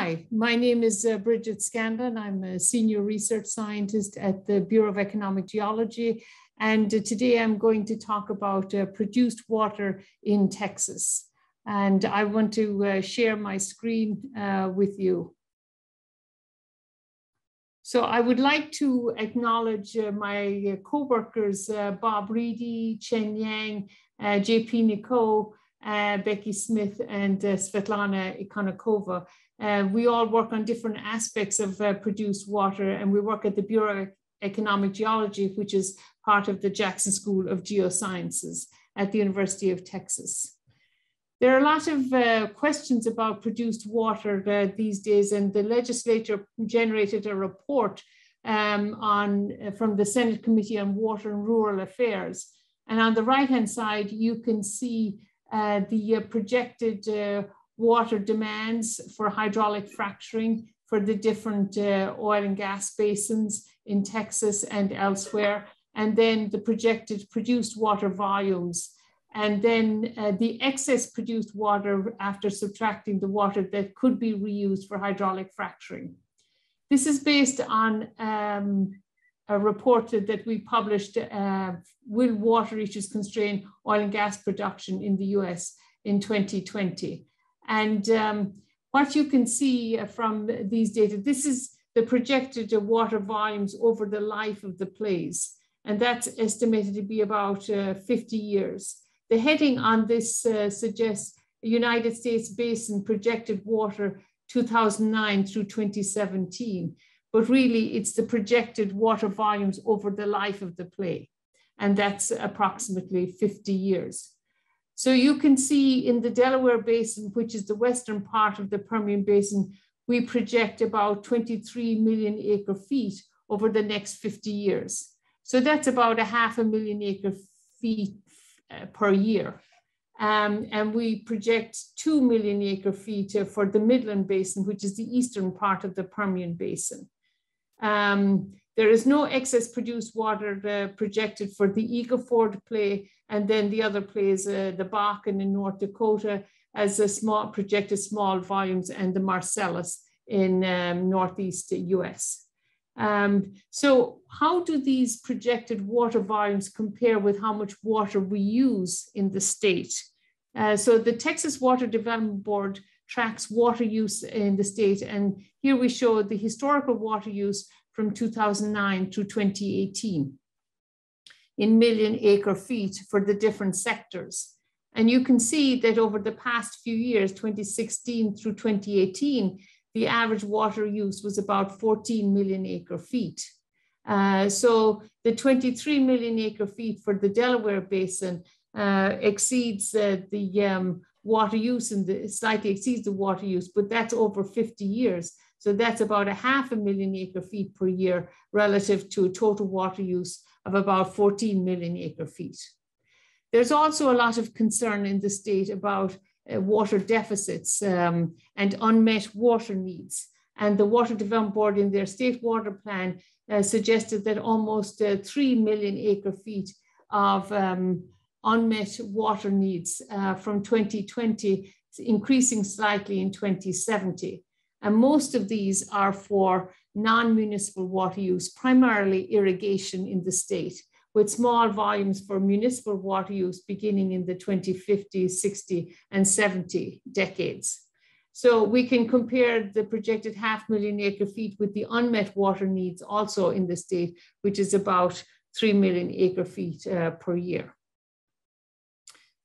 Hi, my name is uh, Bridget Scanlon. I'm a senior research scientist at the Bureau of Economic Geology. And uh, today I'm going to talk about uh, produced water in Texas. And I want to uh, share my screen uh, with you. So I would like to acknowledge uh, my co-workers, Bob Reedy, Qian Yang, JP Nicot, uh, Becky Smith and uh, Svetlana Ikonnikova. Uh, we all work on different aspects of uh, produced water, and we work at the Bureau of Economic Geology, which is part of the Jackson School of Geosciences at the University of Texas. There are a lot of uh, questions about produced water uh, these days, and the legislature generated a report um, on, from the Senate Committee on Water and Rural Affairs. And on the right-hand side, you can see uh, the uh, projected uh, water demands for hydraulic fracturing for the different oil and gas basins in Texas and elsewhere, and then the projected produced water volumes and then uh, the excess produced water after subtracting the water that could be reused for hydraulic fracturing. This is based on um, a report that we published, uh, Will Water Issues Constrain Oil and Gas Production in the US in 2020. And um, what you can see from these data, this is the projected water volumes over the life of the plays. And that's estimated to be about uh, 50 years. The heading on this uh, suggests United States basin projected water 2009 through 2017 but really it's the projected water volumes over the life of the play. And that's approximately 50 years. So you can see in the Delaware Basin, which is the western part of the Permian Basin, we project about 23 million acre feet over the next 50 years. So that's about a half a million acre feet uh, per year. Um, and we project 2 million acre feet uh, for the Midland Basin, which is the eastern part of the Permian Basin. Um, there is no excess produced water uh, projected for the Eagle Ford play, and then the other plays, uh, the Bakken in North Dakota, as a small projected small volumes, and the Marcellus in um, Northeast US. Um, so how do these projected water volumes compare with how much water we use in the state? Uh, so the Texas Water Development Board tracks water use in the state. And here we show the historical water use from 2009 to 2018 in million acre feet for the different sectors. And you can see that over the past few years, 2016 through 2018, the average water use was about 14 million acre feet. Uh, so the 23 million acre feet for the Delaware Basin uh, exceeds uh, the um, water use and the slightly exceeds the water use, but that's over 50 years. So that's about a half a million acre feet per year relative to a total water use of about 14 million acre feet. There's also a lot of concern in the state about uh, water deficits um, and unmet water needs. And the Water Development Board in their state water plan uh, suggested that almost uh, 3 million acre feet of um, unmet water needs uh, from 2020, increasing slightly in 2070. And most of these are for non-municipal water use, primarily irrigation in the state, with small volumes for municipal water use beginning in the 2050, 60, and 70 decades. So we can compare the projected half million acre feet with the unmet water needs also in the state, which is about 3 million acre feet uh, per year.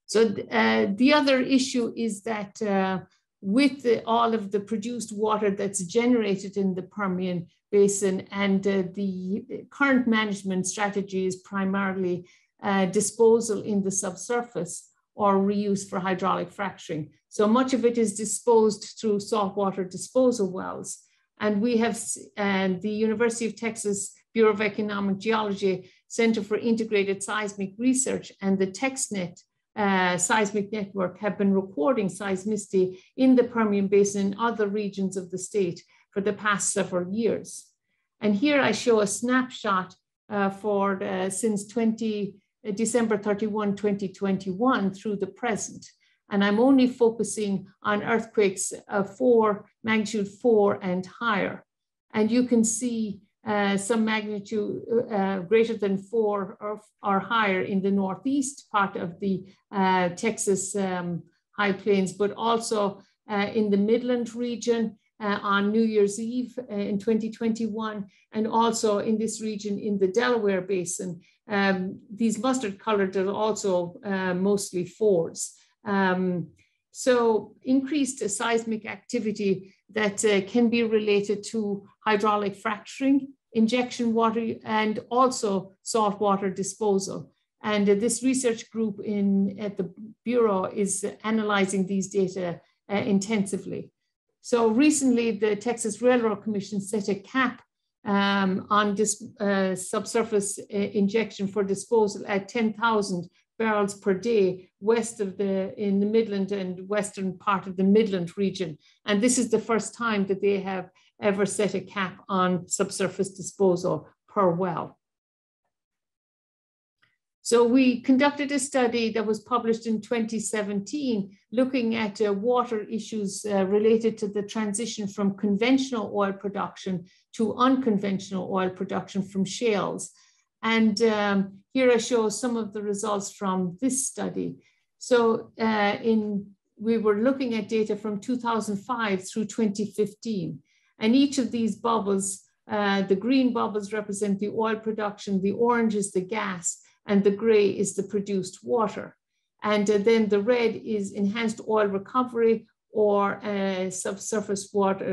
So uh, the other issue is that uh, with the, all of the produced water that's generated in the Permian Basin and uh, the current management strategy is primarily uh, disposal in the subsurface or reuse for hydraulic fracturing. So much of it is disposed through saltwater disposal wells. And we have, and the University of Texas Bureau of Economic Geology Center for Integrated Seismic Research and the TexNet uh, seismic network have been recording seismicity in the Permian Basin and other regions of the state for the past several years. And here I show a snapshot uh, for the, since 20, uh, December 31, 2021 through the present. And I'm only focusing on earthquakes of four, magnitude four and higher. And you can see uh, some magnitude uh, greater than four or, or, higher in the northeast part of the uh, Texas um, high plains, but also uh, in the Midland region uh, on New Year's Eve uh, in 2021, and also in this region in the Delaware Basin. Um, these mustard colored are also mostly fours. Um, so increased seismic activity that uh, can be related to hydraulic fracturing, injection water, and also saltwater disposal. And uh, this research group in at the Bureau is analyzing these data uh, intensively. So recently, the Texas Railroad Commission set a cap um, on this uh, subsurface uh, injection for disposal at 10,000 barrels per day west of the in the Midland and western part of the Midland region. And this is the first time that they have ever set a cap on subsurface disposal per well. So we conducted a study that was published in 2017 looking at uh, water issues uh, related to the transition from conventional oil production to unconventional oil production from shales. And um, here I show some of the results from this study. So uh, in, we were looking at data from 2005 through 2015. And each of these bubbles, uh, the green bubbles represent the oil production, the orange is the gas, and the gray is the produced water. And uh, then the red is enhanced oil recovery or uh, subsurface water,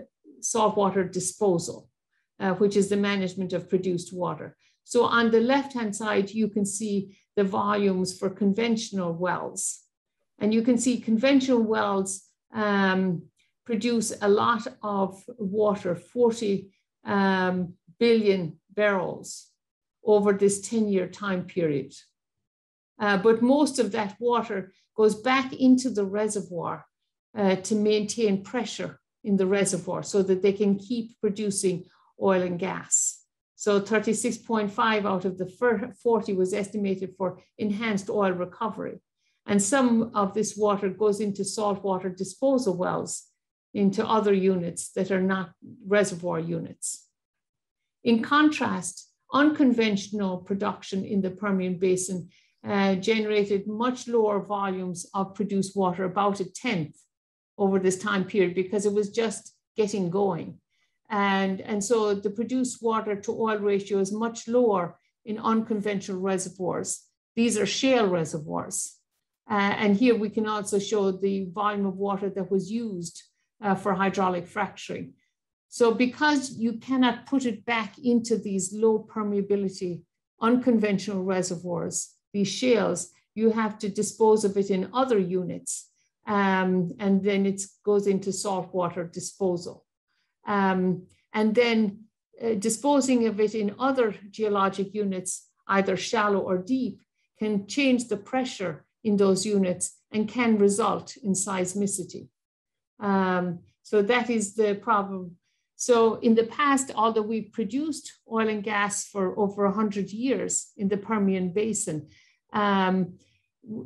uh, saltwater disposal, uh, which is the management of produced water. So on the left-hand side, you can see the volumes for conventional wells. And you can see conventional wells um, produce a lot of water, 40 um, billion barrels over this 10 year time period. Uh, but most of that water goes back into the reservoir uh, to maintain pressure in the reservoir so that they can keep producing oil and gas. So 36.5 out of the 40 was estimated for enhanced oil recovery. And some of this water goes into saltwater disposal wells, into other units that are not reservoir units. In contrast, unconventional production in the Permian Basin uh, generated much lower volumes of produced water, about a tenth over this time period, because it was just getting going. And, and so the produced water to oil ratio is much lower in unconventional reservoirs. These are shale reservoirs. Uh, and here we can also show the volume of water that was used uh, for hydraulic fracturing. So because you cannot put it back into these low permeability, unconventional reservoirs, these shales, you have to dispose of it in other units. Um, and then it goes into saltwater disposal. Um, and then uh, disposing of it in other geologic units, either shallow or deep, can change the pressure in those units and can result in seismicity. Um, so that is the problem. So in the past, although we've produced oil and gas for over 100 years in the Permian Basin, um,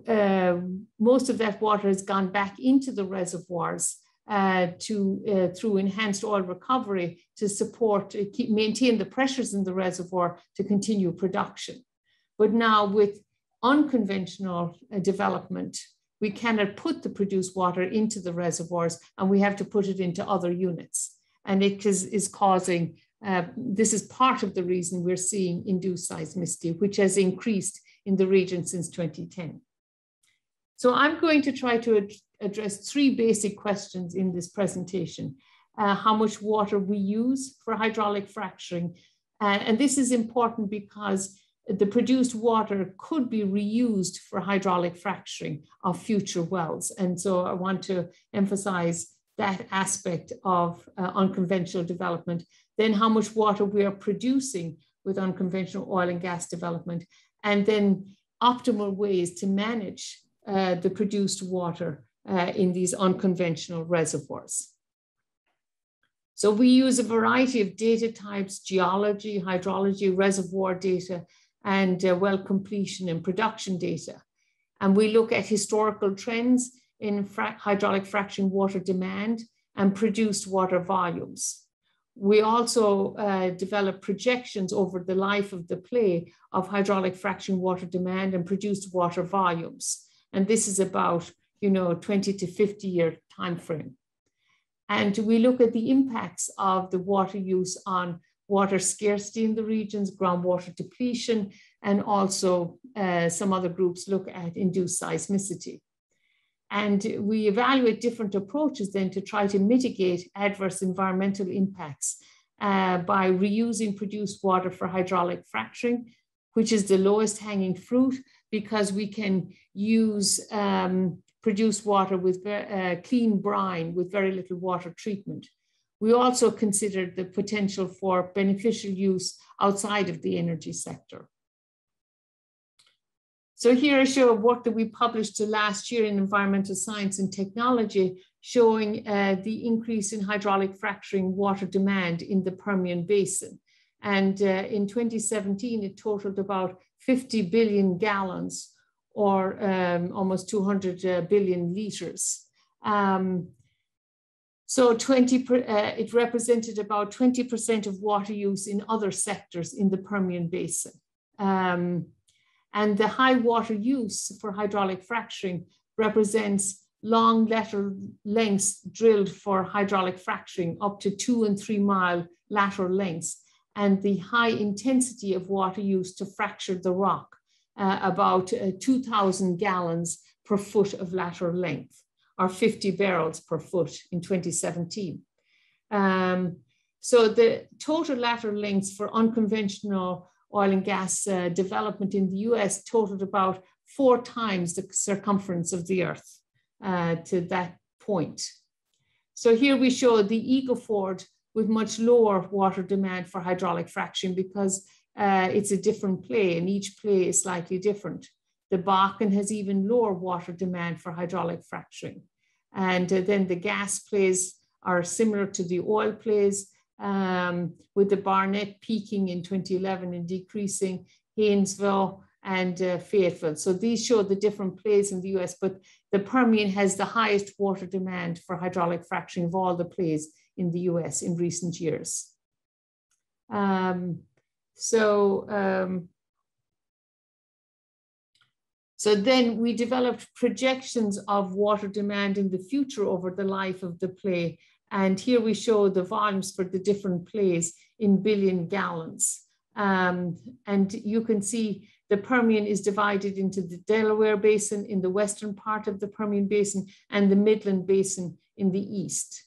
uh, most of that water has gone back into the reservoirs uh, to uh, through enhanced oil recovery to support uh, keep maintain the pressures in the reservoir to continue production. But now with unconventional uh, development, we cannot put the produced water into the reservoirs and we have to put it into other units. And it is, is causing, uh, this is part of the reason we're seeing induced seismicity, which has increased in the region since 2010. So I'm going to try to address three basic questions in this presentation. Uh, how much water we use for hydraulic fracturing. Uh, and this is important because the produced water could be reused for hydraulic fracturing of future wells. And so I want to emphasize that aspect of uh, unconventional development. Then how much water we are producing with unconventional oil and gas development. And then optimal ways to manage uh, the produced water uh, in these unconventional reservoirs. So we use a variety of data types, geology, hydrology, reservoir data, and uh, well completion and production data. And we look at historical trends in fra hydraulic fracturing water demand and produced water volumes. We also uh, develop projections over the life of the play of hydraulic fracturing water demand and produced water volumes. And this is about, you know, 20 to 50 year time frame. And we look at the impacts of the water use on water scarcity in the regions, groundwater depletion, and also uh, some other groups look at induced seismicity. And we evaluate different approaches then to try to mitigate adverse environmental impacts uh, by reusing produced water for hydraulic fracturing, which is the lowest hanging fruit because we can use um, produced water with uh, clean brine with very little water treatment. We also considered the potential for beneficial use outside of the energy sector. So here I show a work that we published last year in Environmental Science and Technology, showing uh, the increase in hydraulic fracturing water demand in the Permian Basin. And uh, in 2017, it totaled about 50 billion gallons or um, almost 200 uh, billion liters. Um, so 20, uh, it represented about 20% of water use in other sectors in the Permian Basin. Um, and the high water use for hydraulic fracturing represents long lateral lengths drilled for hydraulic fracturing up to two and three mile lateral lengths and the high intensity of water used to fracture the rock, uh, about uh, 2,000 gallons per foot of lateral length, or 50 barrels per foot in 2017. Um, so the total lateral lengths for unconventional oil and gas uh, development in the US totaled about four times the circumference of the Earth uh, to that point. So here we show the Eagle Ford with much lower water demand for hydraulic fracturing because uh, it's a different play and each play is slightly different. The Bakken has even lower water demand for hydraulic fracturing. And uh, then the gas plays are similar to the oil plays um, with the Barnett peaking in 2011 and decreasing, Haynesville and uh, Fayetteville. So these show the different plays in the US, but the Permian has the highest water demand for hydraulic fracturing of all the plays in the US in recent years. Um, so, um, so then we developed projections of water demand in the future over the life of the play and here we show the volumes for the different plays in billion gallons. Um, and you can see the Permian is divided into the Delaware Basin in the western part of the Permian Basin and the Midland Basin in the east.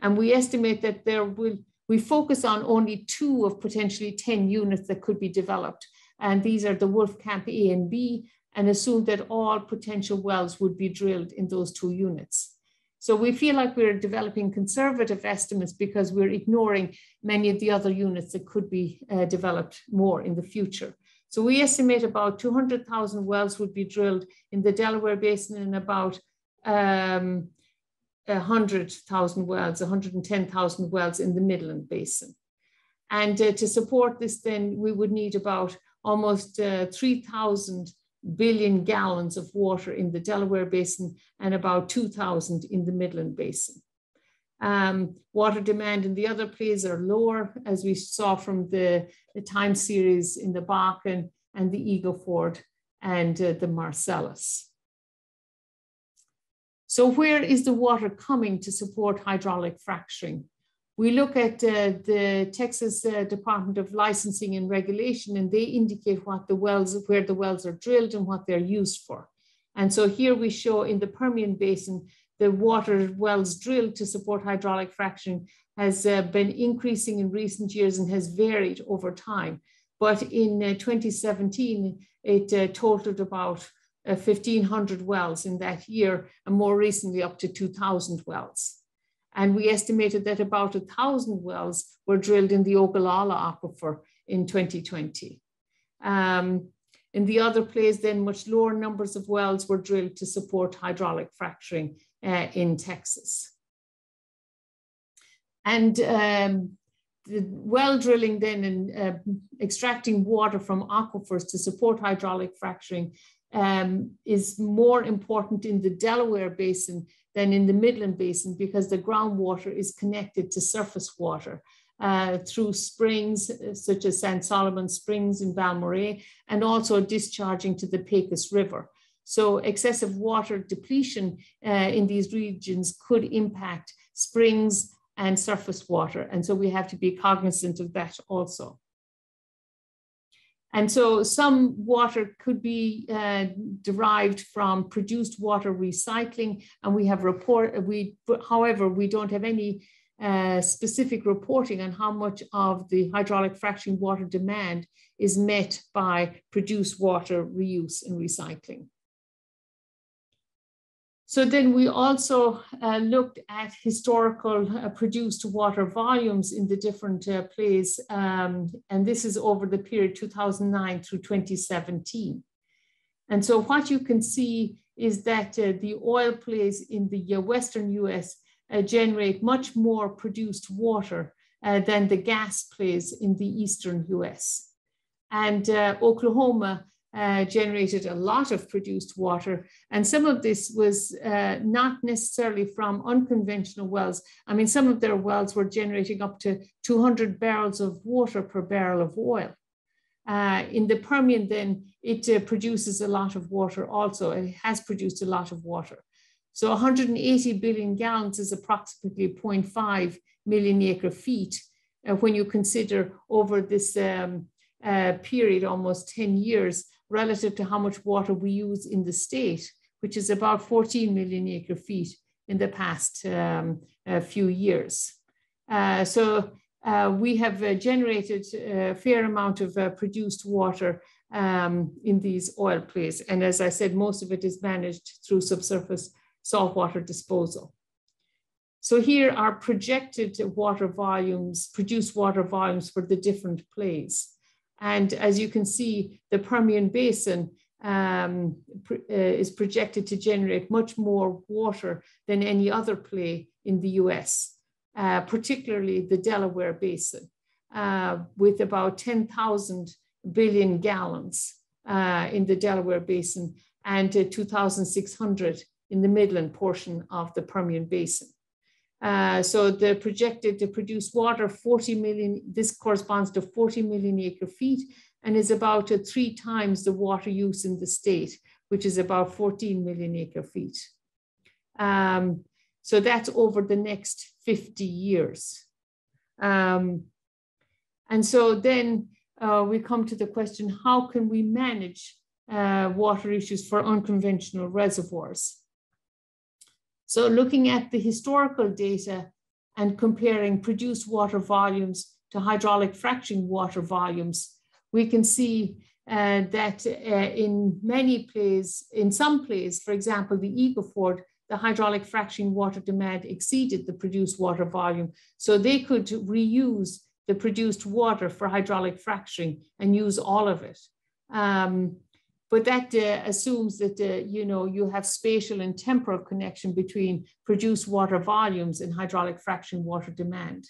And we estimate that there will, we focus on only two of potentially 10 units that could be developed. And these are the Wolfcamp A and B, and assume that all potential wells would be drilled in those two units. So we feel like we're developing conservative estimates because we're ignoring many of the other units that could be uh, developed more in the future. So we estimate about 200,000 wells would be drilled in the Delaware Basin and about um, 100,000 wells, 110,000 wells in the Midland Basin. And uh, to support this, then we would need about almost uh, 3,000 billion gallons of water in the Delaware Basin and about 2,000 in the Midland Basin. Um, water demand in the other plays are lower, as we saw from the, the time series in the Bakken and the Eagle Ford and uh, the Marcellus. So where is the water coming to support hydraulic fracturing? We look at uh, the Texas uh, Department of Licensing and Regulation, and they indicate what the wells, where the wells are drilled and what they're used for. And so here we show in the Permian Basin, the water wells drilled to support hydraulic fracturing has uh, been increasing in recent years and has varied over time. But in uh, 2017, it uh, totaled about 1,500 uh, wells in that year, and more recently up to 2,000 wells. And we estimated that about thousand wells were drilled in the Ogallala aquifer in 2020. Um, in the other plays, then much lower numbers of wells were drilled to support hydraulic fracturing uh, in Texas. And um, the well drilling then and uh, extracting water from aquifers to support hydraulic fracturing um, is more important in the Delaware Basin than in the Midland Basin because the groundwater is connected to surface water. Uh, through springs uh, such as San Solomon Springs in Balmorhea and also discharging to the Pecos River. So excessive water depletion uh, in these regions could impact springs and surface water. And so we have to be cognizant of that also. And so some water could be uh, derived from produced water recycling. And we have report, we, however, we don't have any uh, specific reporting on how much of the hydraulic fracturing water demand is met by produced water reuse and recycling. So then we also uh, looked at historical uh, produced water volumes in the different uh, plays, um, and this is over the period 2009 through 2017. And so what you can see is that uh, the oil plays in the uh, Western US uh, generate much more produced water than the gas plays in the Eastern US. And Oklahoma uh, generated a lot of produced water. And some of this was uh, not necessarily from unconventional wells. I mean, some of their wells were generating up to 200 barrels of water per barrel of oil. Uh, in the Permian, then it uh, produces a lot of water also. It has produced a lot of water. So 180 billion gallons is approximately 0.5 million acre feet uh, when you consider over this um, uh, period, almost 10 years, relative to how much water we use in the state, which is about 14 million acre feet in the past um, few years. Uh, so uh, we have uh, generated a fair amount of uh, produced water um, in these oil plays. And as I said, most of it is managed through subsurface saltwater disposal. So here are projected water volumes, produced water volumes for the different plays. And as you can see, the Permian Basin um, pr uh, is projected to generate much more water than any other play in the US, uh, particularly the Delaware Basin, uh, with about 10,000 billion gallons uh, in the Delaware Basin and 2,600 in the Midland portion of the Permian Basin. Uh, so the projected to produce water 40 million, this corresponds to 40 million acre feet and is about three times the water use in the state, which is about 14 million acre feet. Um, so that's over the next 50 years. Um, and so then uh, we come to the question, how can we manage uh, water issues for unconventional reservoirs? So looking at the historical data and comparing produced water volumes to hydraulic fracturing water volumes, we can see uh, that uh, in many plays, in some plays, for example, the Eagle Ford, the hydraulic fracturing water demand exceeded the produced water volume. So they could reuse the produced water for hydraulic fracturing and use all of it. Um, but that uh, assumes that uh, you know you have spatial and temporal connection between produced water volumes and hydraulic fracturing water demand.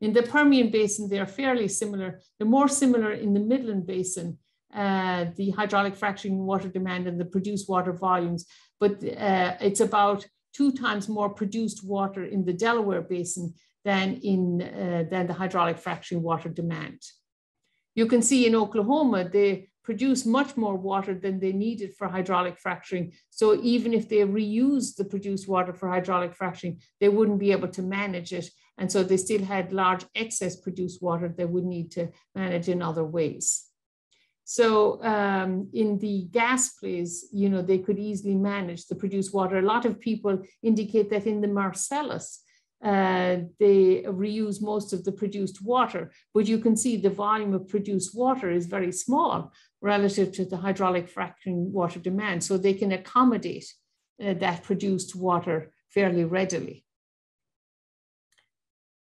In the Permian Basin, they are fairly similar. They're more similar in the Midland Basin, uh, the hydraulic fracturing water demand and the produced water volumes, but uh, it's about two times more produced water in the Delaware Basin than in uh, than the hydraulic fracturing water demand. You can see in Oklahoma, the produce much more water than they needed for hydraulic fracturing. So even if they reused the produced water for hydraulic fracturing, they wouldn't be able to manage it. And so they still had large excess produced water they would need to manage in other ways. So um, in the gas plays, you know, they could easily manage the produced water. A lot of people indicate that in the Marcellus, uh, they reuse most of the produced water, but you can see the volume of produced water is very small relative to the hydraulic fracturing water demand. So they can accommodate uh, that produced water fairly readily.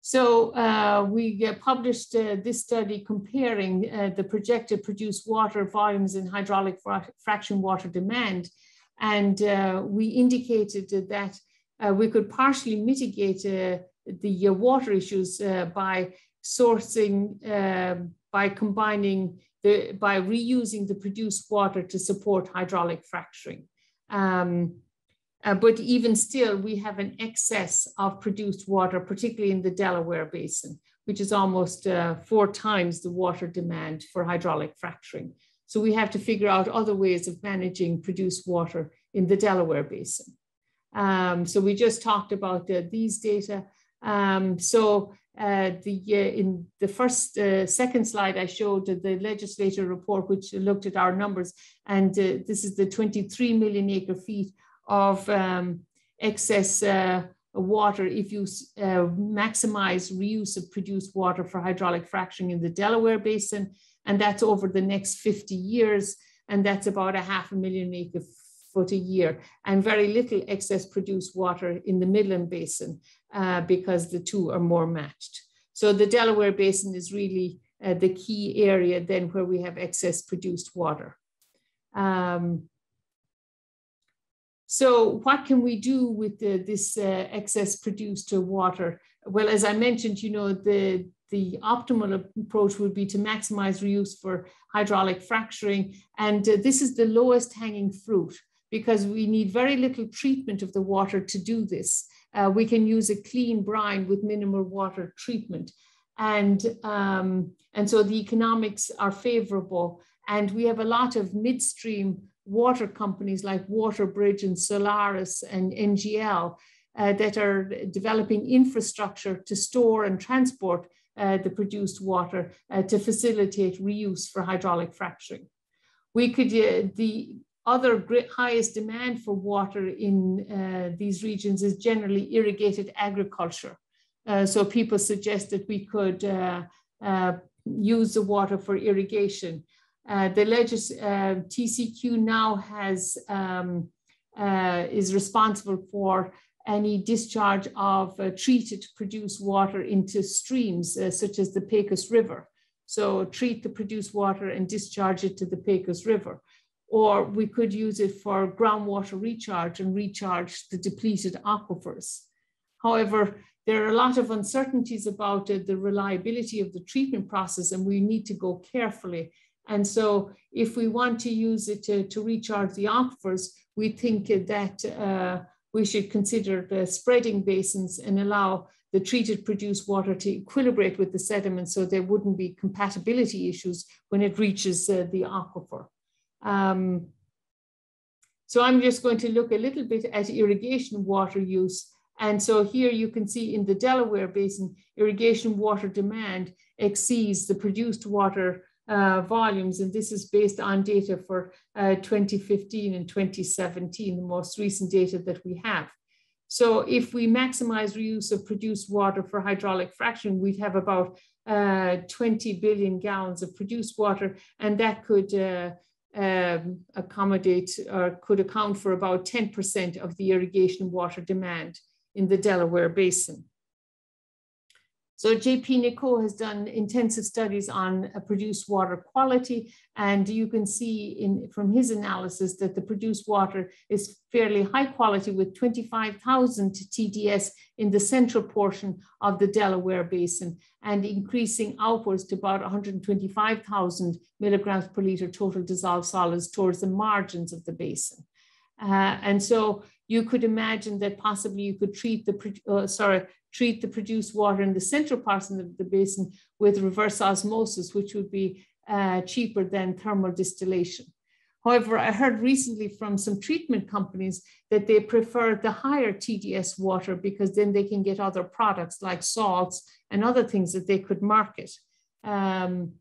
So uh, we uh, published uh, this study comparing uh, the projected produced water volumes in hydraulic fra fraction water demand. And uh, we indicated that we could partially mitigate the water issues by sourcing, uh, by combining the, by reusing the produced water to support hydraulic fracturing. Um, uh, but even still, we have an excess of produced water, particularly in the Delaware Basin, which is almost uh, four times the water demand for hydraulic fracturing. So we have to figure out other ways of managing produced water in the Delaware Basin. Um, so we just talked about uh, these data. Um, so uh, the uh, in the first uh, second slide I showed the legislature report which looked at our numbers and uh, this is the 23 million acre feet of um, excess uh, water if you maximize reuse of produced water for hydraulic fracturing in the Delaware Basin. And that's over the next 50 years. And that's about a half a million acre foot a year and very little excess produced water in the Midland Basin uh, because the two are more matched. So the Delaware Basin is really uh, the key area then where we have excess produced water. Um, so what can we do with the, this uh, excess produced water? Well, as I mentioned, you know, the, the optimal approach would be to maximize reuse for hydraulic fracturing. And uh, this is the lowest hanging fruit because we need very little treatment of the water to do this. Uh, we can use a clean brine with minimal water treatment. And, um, and so the economics are favorable. And we have a lot of midstream water companies like Waterbridge and Solaris and NGL uh, that are developing infrastructure to store and transport uh, the produced water uh, to facilitate reuse for hydraulic fracturing. We could, uh, the other great, highest demand for water in uh, these regions is generally irrigated agriculture. Uh, so people suggest that we could use the water for irrigation. Uh, the legis uh, TCEQ now has um, uh, is responsible for any discharge of uh, treated produced water into streams uh, such as the Pecos River. So treat the produced water and discharge it to the Pecos River. Or we could use it for groundwater recharge and recharge the depleted aquifers. However, there are a lot of uncertainties about the reliability of the treatment process and we need to go carefully and so if we want to use it to, to recharge the aquifers, we think that uh, we should consider the spreading basins and allow the treated produced water to equilibrate with the sediment so there wouldn't be compatibility issues when it reaches uh, the aquifer. Um, so I'm just going to look a little bit at irrigation water use. And so here you can see in the Delaware Basin, irrigation water demand exceeds the produced water uh, volumes, and this is based on data for uh, 2015 and 2017, the most recent data that we have. So if we maximize reuse of produced water for hydraulic fraction, we'd have about uh, 20 billion gallons of produced water, and that could uh, um, accommodate or could account for about 10% of the irrigation water demand in the Delaware Basin. So JP Nicot has done intensive studies on uh, produced water quality, and you can see in, from his analysis that the produced water is fairly high quality with 25,000 TDS in the central portion of the Delaware Basin and increasing outwards to about 125,000 milligrams per liter total dissolved solids towards the margins of the basin. Uh, and so you could imagine that possibly you could treat the, uh, sorry, treat the produced water in the central parts of the, the basin with reverse osmosis, which would be uh, cheaper than thermal distillation. However, I heard recently from some treatment companies that they prefer the higher TDS water because then they can get other products like salts and other things that they could market. Um,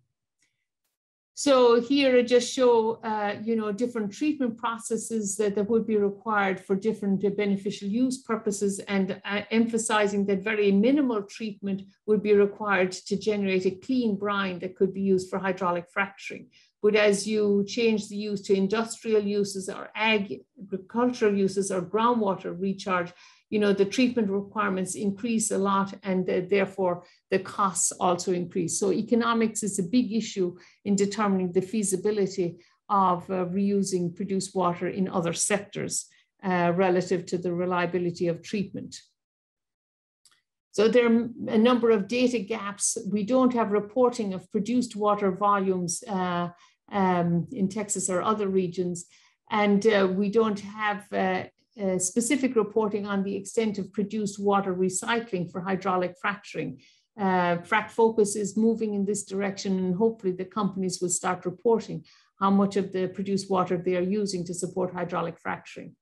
so here I just show, uh, you know, different treatment processes that, that would be required for different beneficial use purposes and uh, emphasizing that very minimal treatment would be required to generate a clean brine that could be used for hydraulic fracturing. But as you change the use to industrial uses or agricultural uses or groundwater recharge, you know, the treatment requirements increase a lot and uh, therefore the costs also increase. So economics is a big issue in determining the feasibility of uh, reusing produced water in other sectors uh, relative to the reliability of treatment. So there are a number of data gaps. We don't have reporting of produced water volumes uh, um, in Texas or other regions. And uh, we don't have uh, uh, specific reporting on the extent of produced water recycling for hydraulic fracturing. Uh, FracFocus is moving in this direction and hopefully the companies will start reporting how much of the produced water they are using to support hydraulic fracturing.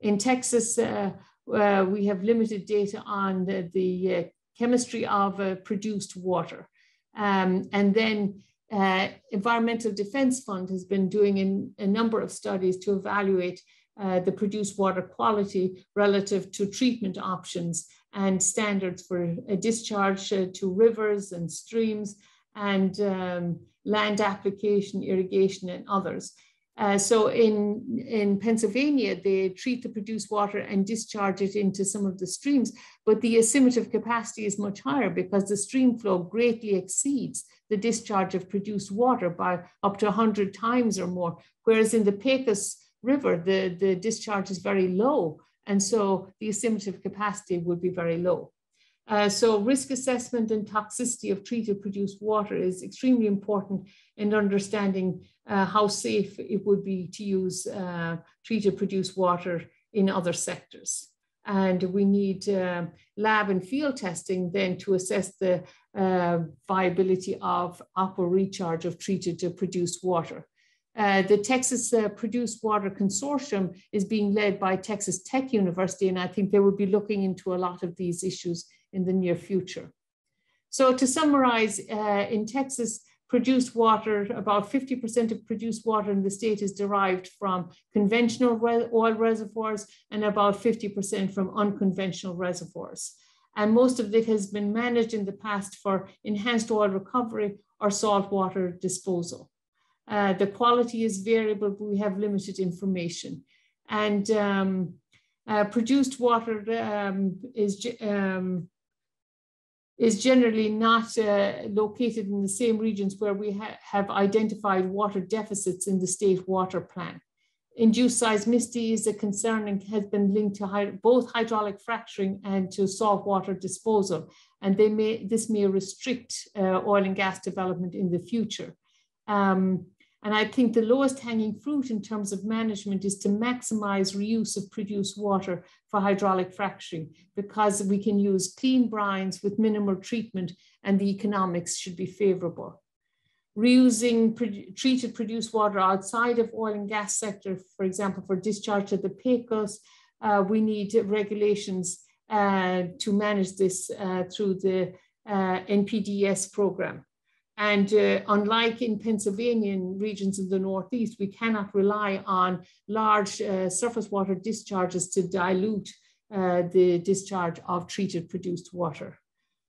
In Texas, uh, uh, we have limited data on the, the uh, chemistry of produced water. Um, and then uh, Environmental Defense Fund has been doing in, a number of studies to evaluate uh, the produced water quality relative to treatment options and standards for a discharge uh, to rivers and streams and um, land application, irrigation, and others. Uh, so in, in Pennsylvania, they treat the produced water and discharge it into some of the streams, but the assimilative capacity is much higher because the stream flow greatly exceeds the discharge of produced water by up to 100 times or more. Whereas in the Pecos River, the, the discharge is very low. And so the assimilative capacity would be very low. Uh, so risk assessment and toxicity of treated produced water is extremely important in understanding uh, how safe it would be to use uh, treated produced water in other sectors. And we need uh, lab and field testing then to assess the uh, viability of aqua recharge of treated to produced water. Uh, the Texas uh, Produced Water Consortium is being led by Texas Tech University, and I think they will be looking into a lot of these issues in the near future. So to summarize, uh, in Texas, produced water, about 50% of produced water in the state is derived from conventional oil reservoirs and about 50% from unconventional reservoirs. And most of it has been managed in the past for enhanced oil recovery or saltwater disposal. Uh, the quality is variable, but we have limited information. And um, uh, produced water um, is um, is generally not uh, located in the same regions where we ha have identified water deficits in the state water plan. Induced seismicity is a concern and has been linked to both hydraulic fracturing and to saltwater disposal. And they may, this may restrict uh, oil and gas development in the future. Um, and I think the lowest hanging fruit in terms of management is to maximize reuse of produced water for hydraulic fracturing because we can use clean brines with minimal treatment and the economics should be favorable. Reusing pro treated produced water outside of oil and gas sector, for example, for discharge to the Pecos, uh, we need regulations uh, to manage this uh, through the uh, NPDES program. And uh, unlike in Pennsylvania and regions in the Northeast, we cannot rely on large uh, surface water discharges to dilute uh, the discharge of treated produced water.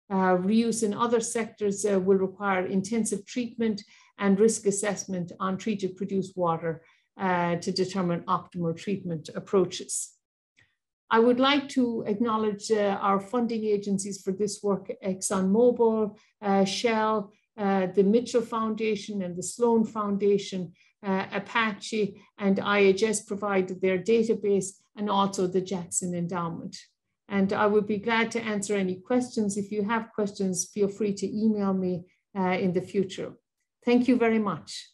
Uh, reuse in other sectors uh, will require intensive treatment and risk assessment on treated produced water uh, to determine optimal treatment approaches. I would like to acknowledge our funding agencies for this work, ExxonMobil, Shell, uh, the Mitchell Foundation and the Sloan Foundation, uh, Apache and IHS provided their database and also the Jackson Endowment. And I would be glad to answer any questions. If you have questions, feel free to email me uh, in the future. Thank you very much.